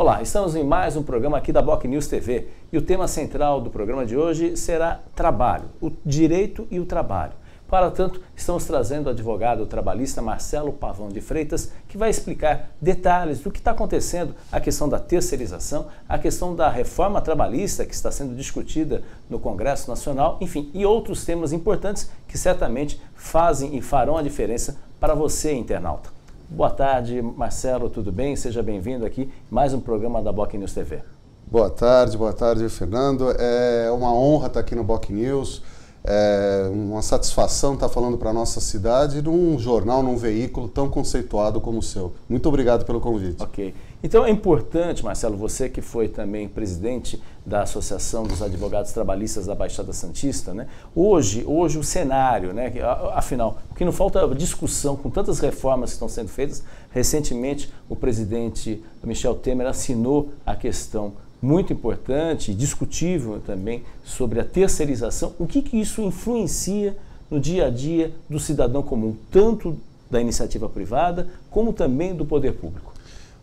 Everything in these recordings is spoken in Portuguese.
Olá, estamos em mais um programa aqui da Boc News TV e o tema central do programa de hoje será trabalho, o direito e o trabalho. Para tanto, estamos trazendo o advogado trabalhista Marcelo Pavão de Freitas, que vai explicar detalhes do que está acontecendo, a questão da terceirização, a questão da reforma trabalhista que está sendo discutida no Congresso Nacional, enfim, e outros temas importantes que certamente fazem e farão a diferença para você, internauta. Boa tarde, Marcelo, tudo bem? Seja bem-vindo aqui mais um programa da Boc News TV. Boa tarde, boa tarde, Fernando. É uma honra estar aqui no Boc News. É uma satisfação estar falando para a nossa cidade num jornal, num veículo tão conceituado como o seu. Muito obrigado pelo convite. Ok. Então é importante, Marcelo, você que foi também presidente da Associação dos Advogados Trabalhistas da Baixada Santista, né? Hoje, hoje o cenário, né? Afinal, o que não falta é discussão com tantas reformas que estão sendo feitas. Recentemente, o presidente Michel Temer assinou a questão muito importante discutível também sobre a terceirização. O que, que isso influencia no dia a dia do cidadão comum, tanto da iniciativa privada como também do poder público?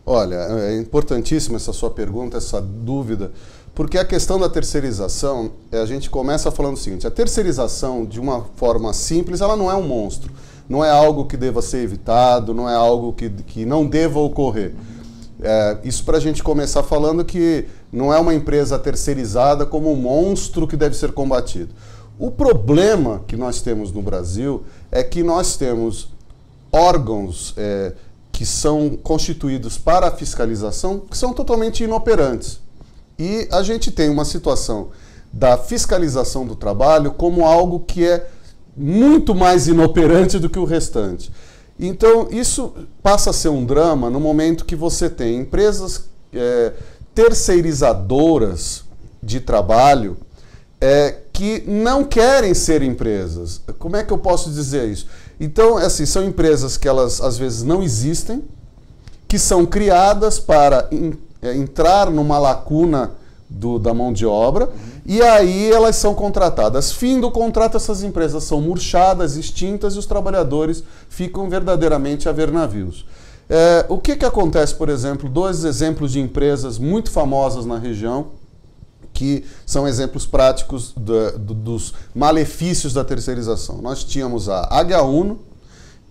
Olha, é importantíssima essa sua pergunta, essa dúvida, porque a questão da terceirização, a gente começa falando o seguinte: a terceirização, de uma forma simples, ela não é um monstro, não é algo que deva ser evitado, não é algo que, que não deva ocorrer. É, isso para a gente começar falando que não é uma empresa terceirizada como um monstro que deve ser combatido. O problema que nós temos no Brasil é que nós temos órgãos é, que são constituídos para a fiscalização que são totalmente inoperantes. E a gente tem uma situação da fiscalização do trabalho como algo que é muito mais inoperante do que o restante. Então, isso passa a ser um drama no momento que você tem empresas é, terceirizadoras de trabalho é, que não querem ser empresas. Como é que eu posso dizer isso? Então, assim, são empresas que elas às vezes não existem, que são criadas para in, é, entrar numa lacuna do, da mão de obra, uhum. e aí elas são contratadas. Fim do contrato, essas empresas são murchadas, extintas, e os trabalhadores ficam verdadeiramente a ver navios. É, o que, que acontece, por exemplo, dois exemplos de empresas muito famosas na região, que são exemplos práticos do, do, dos malefícios da terceirização. Nós tínhamos a Águia Uno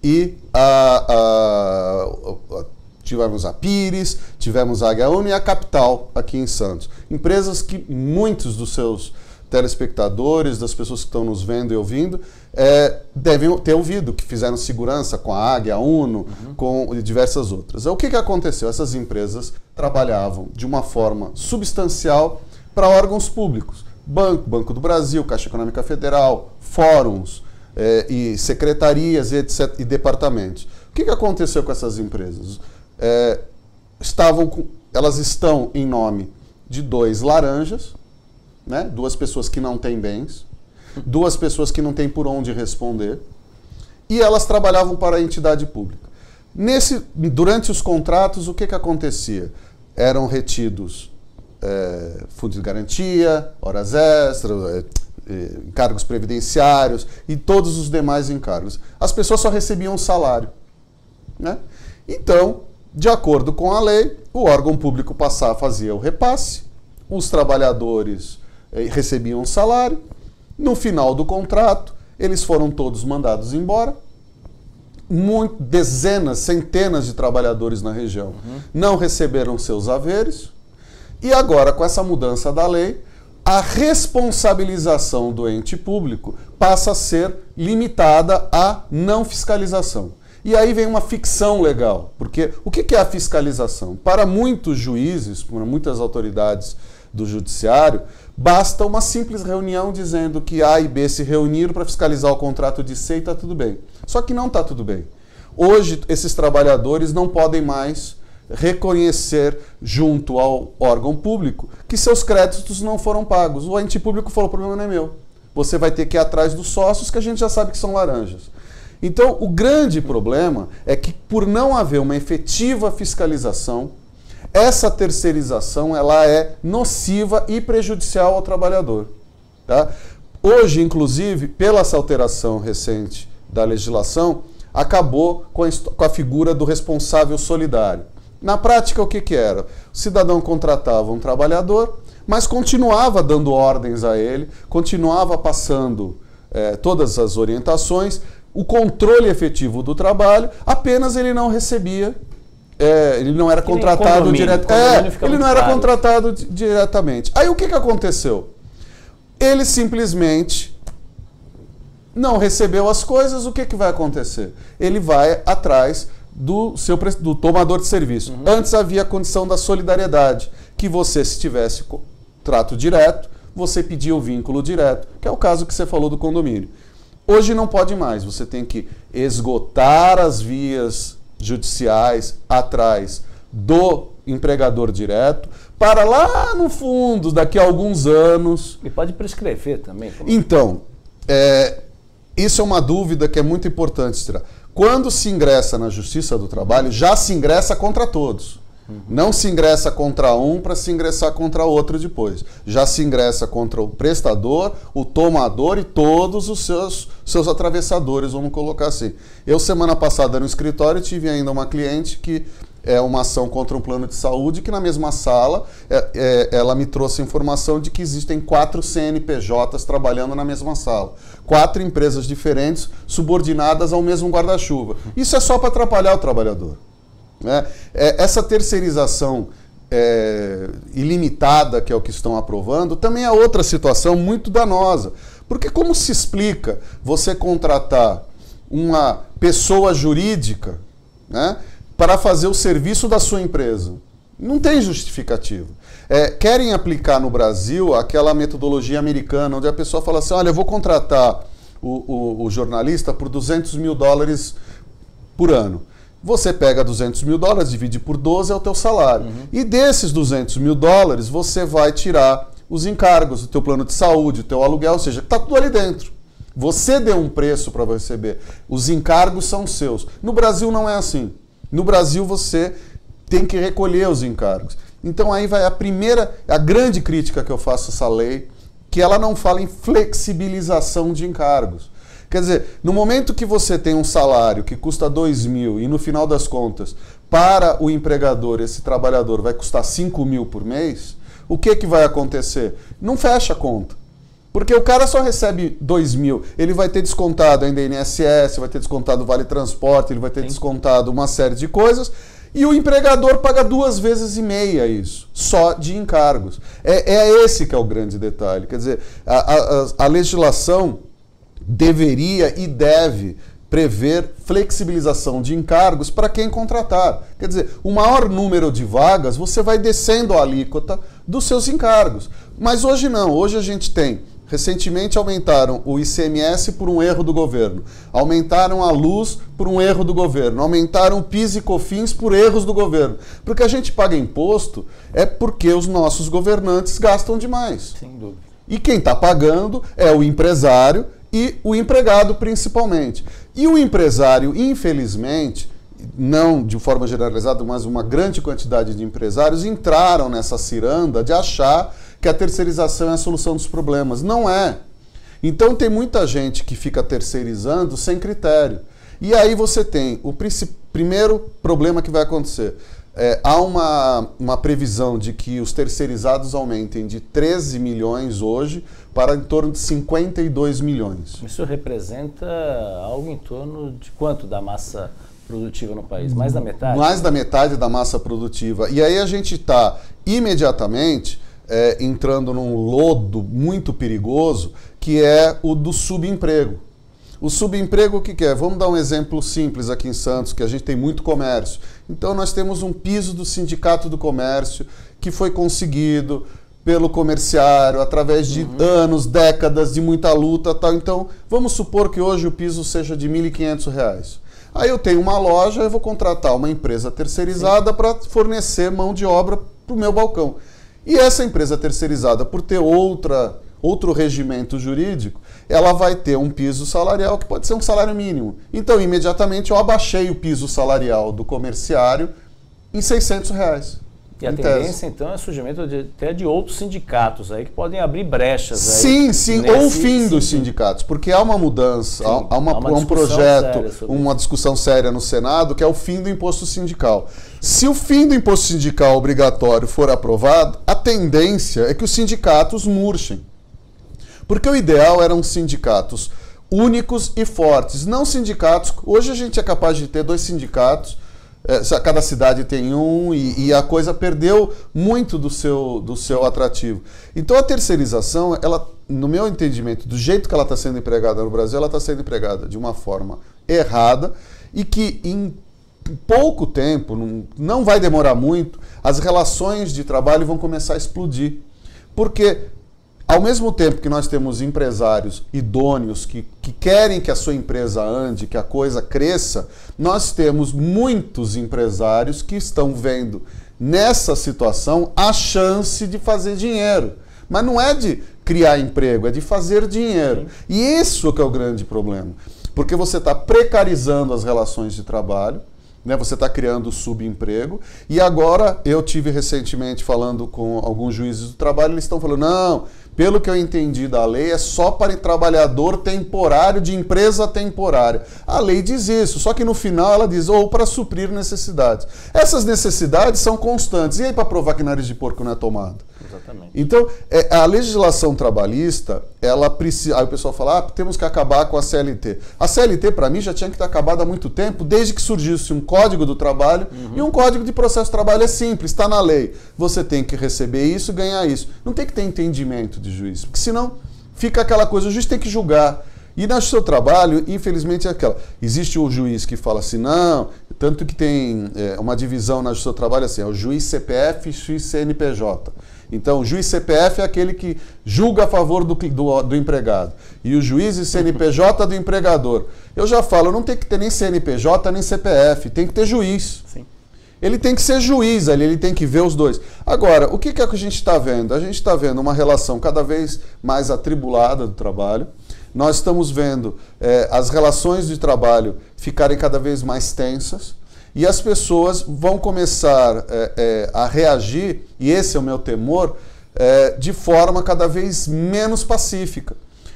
e a, a, a tivemos a Pires, tivemos a H1 e a Capital aqui em Santos. Empresas que muitos dos seus telespectadores, das pessoas que estão nos vendo e ouvindo, é, devem ter ouvido, que fizeram segurança com a Águia, a Uno, uhum. com diversas outras. O que, que aconteceu? Essas empresas trabalhavam de uma forma substancial para órgãos públicos. Banco, Banco do Brasil, Caixa Econômica Federal, fóruns é, e secretarias e, etc, e departamentos. O que, que aconteceu com essas empresas? é, estavam com, elas estão em nome de dois laranjas, né? duas pessoas que não têm bens, duas pessoas que não têm por onde responder, e elas trabalhavam para a entidade pública. Nesse, durante os contratos, o que, que acontecia? Eram retidos é, fundos de garantia, horas extras, é, é, encargos previdenciários e todos os demais encargos. As pessoas só recebiam salário. Né? Então, de acordo com a lei, o órgão público passava, fazia o repasse, os trabalhadores eh, recebiam salário, no final do contrato, eles foram todos mandados embora. Muito, dezenas, centenas de trabalhadores na região uhum. não receberam seus haveres. E agora, com essa mudança da lei, a responsabilização do ente público passa a ser limitada à não fiscalização. E aí vem uma ficção legal, porque o que é a fiscalização? Para muitos juízes, para muitas autoridades do judiciário, basta uma simples reunião dizendo que A e B se reuniram para fiscalizar o contrato de C e está tudo bem. Só que não está tudo bem. Hoje, esses trabalhadores não podem mais reconhecer junto ao órgão público que seus créditos não foram pagos. O ente público falou: o problema não é meu. Você vai ter que ir atrás dos sócios que a gente já sabe que são laranjas. Então, o grande problema é que, por não haver uma efetiva fiscalização, essa terceirização ela é nociva e prejudicial ao trabalhador. Tá? Hoje, inclusive, pela essa alteração recente da legislação, acabou com a, com a figura do responsável solidário. Na prática, o que, que era? O cidadão contratava um trabalhador, mas continuava dando ordens a ele, continuava passando é, todas as orientações, o controle efetivo do trabalho, apenas ele não recebia é, ele não era contratado diretamente. É, ele não era caro. contratado diretamente. Aí o que, que aconteceu? Ele simplesmente não recebeu as coisas, o que, que vai acontecer? Ele vai atrás do seu do tomador de serviço. Uhum. Antes havia a condição da solidariedade, que você, se tivesse trato direto, você pedia o vínculo direto, que é o caso que você falou do condomínio. Hoje não pode mais, você tem que esgotar as vias judiciais atrás do empregador direto, para lá no fundo, daqui a alguns anos. E pode prescrever também. Então, é, isso é uma dúvida que é muito importante tirar. Quando se ingressa na Justiça do Trabalho, já se ingressa contra todos. Não se ingressa contra um para se ingressar contra outro depois. Já se ingressa contra o prestador, o tomador e todos os seus, seus atravessadores, vamos colocar assim. Eu, semana passada, no escritório, tive ainda uma cliente que é uma ação contra um plano de saúde, que na mesma sala é, é, ela me trouxe a informação de que existem quatro CNPJs trabalhando na mesma sala. Quatro empresas diferentes subordinadas ao mesmo guarda-chuva. Isso é só para atrapalhar o trabalhador. Né? É, essa terceirização é, ilimitada, que é o que estão aprovando, também é outra situação muito danosa. Porque como se explica você contratar uma pessoa jurídica né, para fazer o serviço da sua empresa? Não tem justificativa. É, querem aplicar no Brasil aquela metodologia americana, onde a pessoa fala assim: olha, eu vou contratar o, o, o jornalista por 200 mil dólares por ano. Você pega 200 mil dólares, divide por 12, é o teu salário. Uhum. E desses 200 mil dólares, você vai tirar os encargos, o teu plano de saúde, o teu aluguel, ou seja, está tudo ali dentro. Você deu um preço para receber. Os encargos são seus. No Brasil não é assim. No Brasil você tem que recolher os encargos. Então aí vai a primeira, a grande crítica que eu faço a essa lei, que ela não fala em flexibilização de encargos. Quer dizer, no momento que você tem um salário que custa 2 mil e no final das contas, para o empregador, esse trabalhador vai custar 5 mil por mês, o que, que vai acontecer? Não fecha a conta. Porque o cara só recebe 2 mil, ele vai ter descontado ainda INSS, vai ter descontado Vale Transporte, ele vai ter Sim. descontado uma série de coisas, e o empregador paga duas vezes e meia isso, só de encargos. É, é esse que é o grande detalhe. Quer dizer, a, a, a legislação deveria e deve prever flexibilização de encargos para quem contratar. Quer dizer, o maior número de vagas, você vai descendo a alíquota dos seus encargos. Mas hoje não, hoje a gente tem. Recentemente aumentaram o ICMS por um erro do governo, aumentaram a luz por um erro do governo, aumentaram o PIS e COFINS por erros do governo. Porque a gente paga imposto é porque os nossos governantes gastam demais. Sem dúvida. E quem está pagando é o empresário e o empregado principalmente. E o empresário, infelizmente, não de forma generalizada, mas uma grande quantidade de empresários entraram nessa ciranda de achar que a terceirização é a solução dos problemas. Não é. Então tem muita gente que fica terceirizando sem critério. E aí você tem o primeiro problema que vai acontecer. É, há uma, uma previsão de que os terceirizados aumentem de 13 milhões hoje para em torno de 52 milhões. Isso representa algo em torno de quanto da massa produtiva no país? Mais da metade? Mais da metade da massa produtiva. E aí a gente está imediatamente é, entrando num lodo muito perigoso, que é o do subemprego. O subemprego o que, que é? Vamos dar um exemplo simples aqui em Santos, que a gente tem muito comércio. Então nós temos um piso do Sindicato do Comércio que foi conseguido pelo comerciário através de uhum. anos, décadas de muita luta, tal. Então, vamos supor que hoje o piso seja de R$ 1.500. Aí eu tenho uma loja, eu vou contratar uma empresa terceirizada para fornecer mão de obra para o meu balcão. E essa empresa terceirizada, por ter outra outro regimento jurídico, ela vai ter um piso salarial que pode ser um salário mínimo. Então, imediatamente eu abaixei o piso salarial do comerciário em 600 reais. E a tendência, então, é surgimento de, até de outros sindicatos aí que podem abrir brechas. aí Sim, sim, ou o fim dos sentido. sindicatos, porque há uma mudança, há, há uma- há uma um projeto, uma discussão séria no Senado, que é o fim do imposto sindical. Se o fim do imposto sindical obrigatório for aprovado, a tendência é que os sindicatos murchem. Porque o ideal eram sindicatos únicos e fortes, não sindicatos. Hoje a gente é capaz de ter dois sindicatos, se- cada cidade tem um, e, e a coisa perdeu muito do seu, do seu atrativo. Então a terceirização, ela, no meu entendimento, do jeito que ela está sendo empregada no Brasil, ela está sendo empregada de uma forma errada e que em pouco tempo, não vai demorar muito, as relações de trabalho vão começar a explodir. Porque ao mesmo tempo que nós temos empresários idôneos que, que querem que a sua empresa ande, que a coisa cresça, nós temos muitos empresários que estão vendo nessa situação a chance de fazer dinheiro. Mas não é de criar emprego, é de fazer dinheiro. E isso que é o grande problema. Porque você está precarizando as relações de trabalho, né? Você está criando subemprego. E agora eu tive recentemente falando com alguns juízes do trabalho, eles estão falando, não, pelo que eu entendi da lei, é só para trabalhador temporário de empresa temporária. A lei diz isso, só que no final ela diz, ou para suprir necessidades. Essas necessidades são constantes. E aí para provar que nariz de porco não é tomado? Exatamente. Então, é, a legislação trabalhista, ela precisa. Aí o pessoal fala, ah, temos que acabar com a CLT. A CLT, para mim, já tinha que ter acabado há muito tempo, desde que surgisse um código do trabalho e um código de processo de trabalho é simples, está na lei. Você tem que receber isso ganhar isso. Não tem que ter entendimento de juiz, porque senão fica aquela coisa, o juiz tem que julgar. E no seu trabalho, infelizmente, é aquela. Existe o juiz que fala assim, não, tanto que tem é, uma divisão no seu trabalho assim, é o juiz CPF e juiz CNPJ. Então, o juiz CPF é aquele que julga a favor do, do, do empregado. E o juiz e CNPJ do empregador. Eu já falo, não tem que ter nem CNPJ nem CPF, tem que ter juiz. Sim. Ele tem que ser juiz ali, ele tem que ver os dois. Agora, o que, que é que a gente está vendo? A gente está vendo uma relação cada vez mais atribulada do trabalho. Nós estamos vendo eh, as relações de trabalho ficarem cada vez mais tensas e as pessoas vão começar eh, eh, a reagir, e esse é o meu temor, eh, de forma cada vez menos pacífica.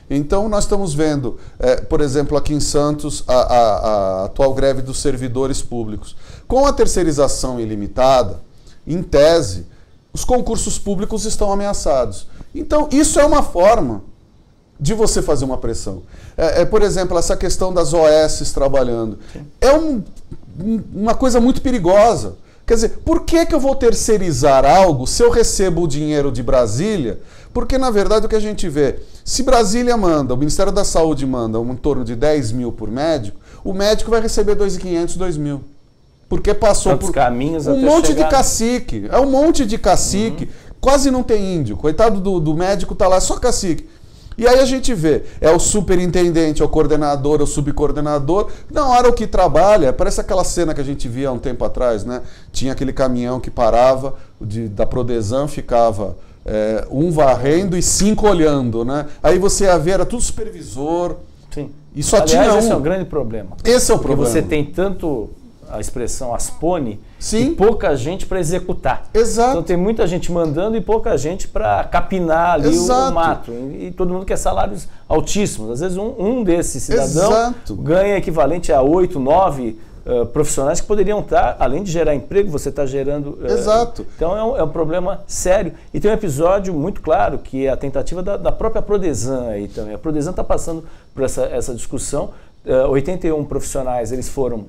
Então, nós estamos vendo, eh, por exemplo, aqui em Santos, a, a- a atual greve dos servidores públicos. Com a terceirização ilimitada, em tese, os concursos públicos estão ameaçados. Então, isso é uma forma de você fazer uma pressão. É, é, por exemplo, essa questão das OS trabalhando. É um- um- uma coisa muito perigosa. Quer dizer, por que, que eu vou terceirizar algo se eu recebo o dinheiro de Brasília? Porque, na verdade, o que a gente vê, se Brasília manda, o Ministério da Saúde manda um, em torno de 10 mil por médico, o médico vai receber 2.500, 2 mil. Porque passou Tantos por caminhos um monte chegar- de cacique. É um monte de cacique. Quase não tem índio. Coitado do, do médico, tá lá só cacique. E aí a gente vê, é o superintendente, é o coordenador, é o subcoordenador. Na hora o que trabalha, parece aquela cena que a gente via há um tempo atrás, né? Tinha aquele caminhão que parava, de, da Prodesan ficava é, um varrendo e cinco olhando, né? Aí você ia ver, era tudo supervisor. Sim. E só Aliás, tinha esse é um. um grande problema. Esse é o Porque problema. você tem tanto a expressão aspone Sim. e pouca gente para executar. Exato. Então tem muita gente mandando e pouca gente para capinar ali o- Exato. o mato. E, e todo mundo quer salários altíssimos. Às vezes um, um desses cidadãos Exato. ganha equivalente a oito, nove eh, profissionais que poderiam estar, além de gerar emprego, você está gerando. eh, Exato. Então é um, é um problema sério. E tem um episódio muito claro que é a tentativa da, da própria Prodesan aí também. A Prodesan está passando por essa, essa discussão. Eh, 81 profissionais eles foram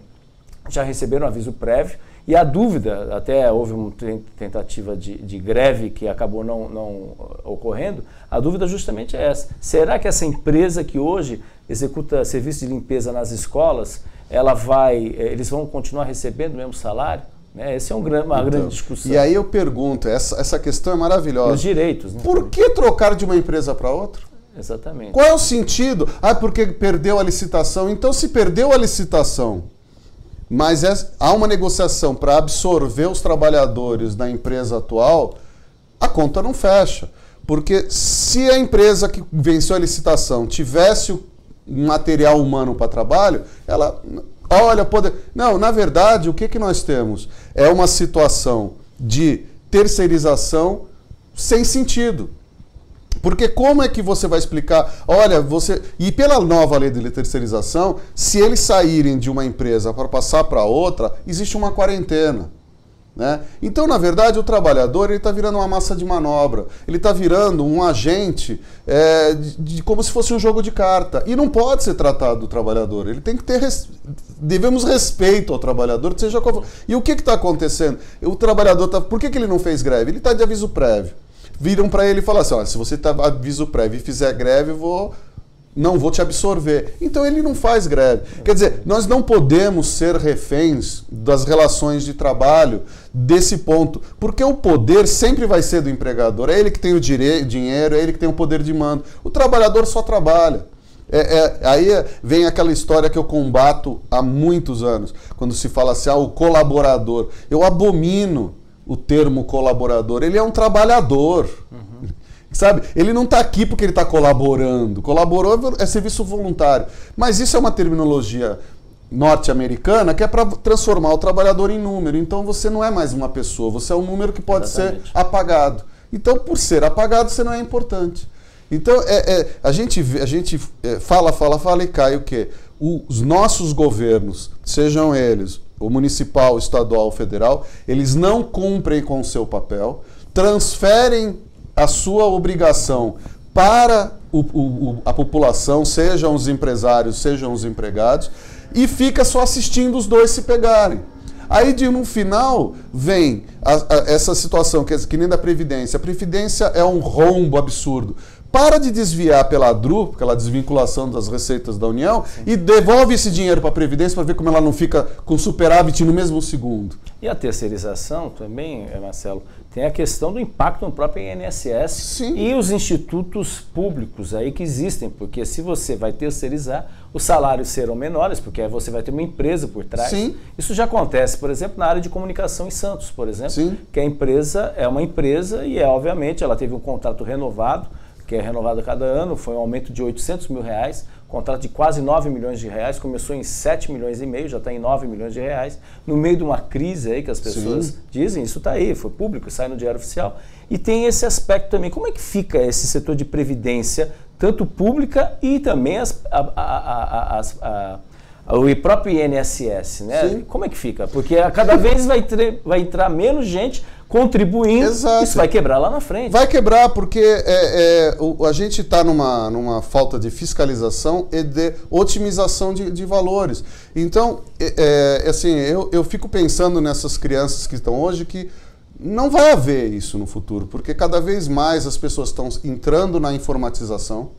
já receberam aviso prévio e a dúvida, até houve uma ten- tentativa de, de greve que acabou não, não ocorrendo, a dúvida justamente é essa. Será que essa empresa que hoje executa serviço de limpeza nas escolas, ela vai, eh, eles vão continuar recebendo o mesmo salário? Né? Essa é um uma Então, grande discussão. E aí eu pergunto, essa, essa questão é E maravilhosa. os direitos. Né? Por que trocar de uma empresa para outra? Exatamente. Qual é o sentido? Ah, porque perdeu a licitação. Então, se perdeu a licitação, mas é- há uma negociação para absorver os trabalhadores da empresa atual, a conta não fecha. Porque se a empresa que venceu a licitação tivesse o material humano para trabalho, ela. Olha, pode. Não, na verdade, o que, que nós temos? É uma situação de terceirização sem sentido. Porque como é que você vai explicar? Olha, você. E pela nova lei de terceirização, se eles saírem de uma empresa para passar para outra, existe uma quarentena. Né? Então, na verdade, o trabalhador está virando uma massa de manobra. Ele está virando um agente é, de, de, como se fosse um jogo de carta. E não pode ser tratado do trabalhador. Ele tem que ter. Res... Devemos respeito ao trabalhador, seja qual for. E o que está acontecendo? O trabalhador tá. Por que, que ele não fez greve? Ele está de aviso prévio. Viram para ele e falaram assim: olha, se você está aviso prévio e fizer greve, eu vou não vou te absorver. Então ele não faz greve. Quer dizer, nós não podemos ser reféns das relações de trabalho desse ponto, porque o poder sempre vai ser do empregador. É ele que tem o dinheiro, é ele que tem o poder de mando. O trabalhador só trabalha. É, é, aí vem aquela história que eu combato há muitos anos, quando se fala assim, ah, o colaborador. Eu abomino o termo colaborador. Ele é um trabalhador. Uhum. Sabe? Ele não está aqui porque ele está colaborando. Colaborou é serviço voluntário. Mas isso é uma terminologia norte-americana que é para transformar o trabalhador em número. Então você não é mais uma pessoa, você é um número que pode Exatamente. ser apagado. Então, por ser apagado, você não é importante. Então, é, é a gente, a gente é, fala, fala, fala e cai o quê? Os nossos governos, sejam eles o municipal, estadual, federal, eles não cumprem com o seu papel, transferem a sua obrigação para o, o, a população, sejam os empresários, sejam os empregados, e fica só assistindo os dois se pegarem. Aí, de no final, vem a, a, essa situação que, que nem da Previdência. A Previdência é um rombo absurdo para de desviar pela DRU, aquela desvinculação das receitas da União, Sim. e devolve esse dinheiro para a Previdência para ver como ela não fica com superávit no mesmo segundo. E a terceirização também, eh, Marcelo, tem a questão do impacto no próprio INSS Sim. e os institutos públicos aí que existem, porque se você vai terceirizar, os salários serão menores, porque aí você vai ter uma empresa por trás. Sim. Isso já acontece, por exemplo, na área de comunicação em Santos, por exemplo, que a empresa é uma empresa e é, obviamente ela teve um contrato renovado que é renovado a cada ano, foi um aumento de 800 mil reais, contrato de quase 9 milhões de reais, começou em 7 milhões e meio, já está em 9 milhões de reais, no meio de uma crise aí que as pessoas Sim. dizem, isso está aí, foi público, sai no Diário Oficial. E tem esse aspecto também, como é que fica esse setor de previdência, tanto pública e também as, a, a, a, o próprio INSS, né? Sim. Como é que fica? Porque a cada vez vai, vai entrar menos gente contribuindo, Exato. isso vai quebrar lá na frente. Vai quebrar porque é, é, o, a gente está numa, numa falta de fiscalização e de otimização de, de valores. Então, é, é, assim, eu, eu fico pensando nessas crianças que estão hoje que não vai haver isso no futuro, porque cada vez mais as pessoas estão entrando na informatização,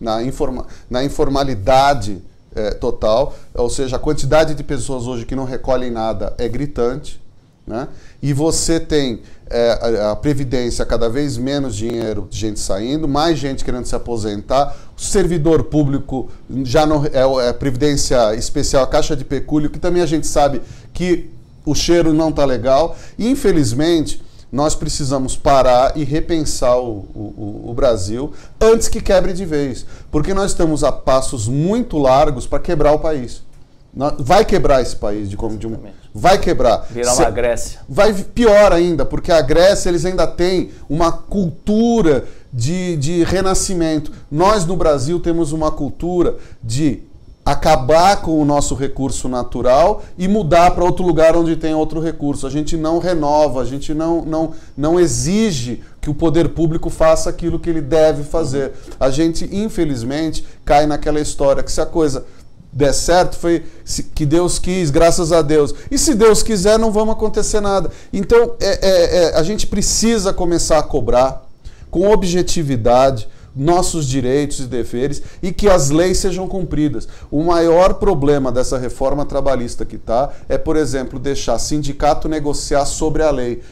na, informa, na informalidade é, total, ou seja, a quantidade de pessoas hoje que não recolhem nada é gritante. Né? E você tem é, a, Previdência, cada vez menos dinheiro de gente saindo, mais gente querendo se aposentar, o servidor público já não é, é Previdência Especial, a Caixa de Pecúlio, que também a gente sabe que o cheiro não está legal. Infelizmente, nós precisamos parar e repensar o, o, o, Brasil antes que quebre de vez. Porque nós estamos a passos muito largos para quebrar o país. Vai quebrar esse país de como de um, vai quebrar. Virar uma Grécia. Vai pior ainda, porque a Grécia eles ainda têm uma cultura de, de renascimento. Nós no Brasil temos uma cultura de acabar com o nosso recurso natural e mudar para outro lugar onde tem outro recurso. A gente não renova, a gente não, não, não exige que o poder público faça aquilo que ele deve fazer. A gente, infelizmente, cai naquela história que se a coisa der certo, foi que Deus quis, graças a Deus. E se Deus quiser, não vamos acontecer nada. Então, é, é, é, a gente precisa começar a cobrar com objetividade nossos direitos e deveres e que as leis sejam cumpridas. O maior problema dessa reforma trabalhista que está é, por exemplo, deixar sindicato negociar sobre a lei.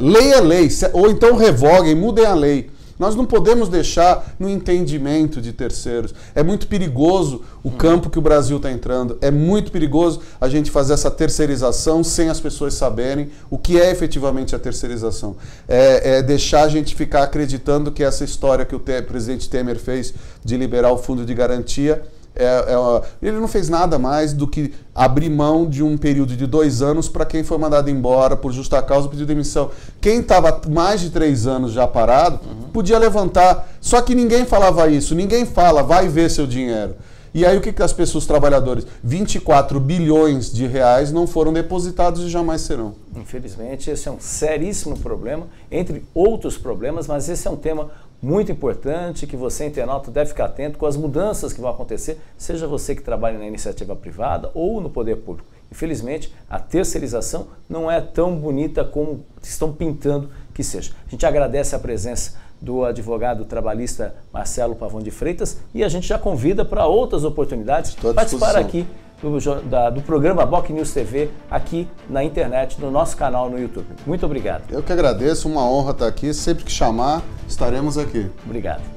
Lei é lei, ou então revoguem, mudem a lei. Nós não podemos deixar no entendimento de terceiros. É muito perigoso o campo que o Brasil está entrando. É muito perigoso a gente fazer essa terceirização sem as pessoas saberem o que é efetivamente a terceirização. É, é deixar a gente ficar acreditando que essa história que o presidente Temer fez de liberar o fundo de garantia É, é, ele não fez nada mais do que abrir mão de um período de dois anos para quem foi mandado embora por justa causa pediu demissão. Quem estava mais de três anos já parado uhum. podia levantar. Só que ninguém falava isso, ninguém fala, vai ver seu dinheiro. E aí o que, que as pessoas, os trabalhadores? 24 bilhões de reais não foram depositados e jamais serão. Infelizmente, esse é um seríssimo problema, entre outros problemas, mas esse é um tema muito importante que você, internauta, deve ficar atento com as mudanças que vão acontecer, seja você que trabalha na iniciativa privada ou no poder público. Infelizmente, a terceirização não é tão bonita como estão pintando que seja. A gente agradece a presença do advogado trabalhista Marcelo Pavão de Freitas e a gente já convida para outras oportunidades participar aqui do, da, do programa Boc News TV aqui na internet, no nosso canal no YouTube. Muito obrigado. Eu que agradeço, uma honra estar aqui. Sempre que chamar, estaremos aqui. Obrigado.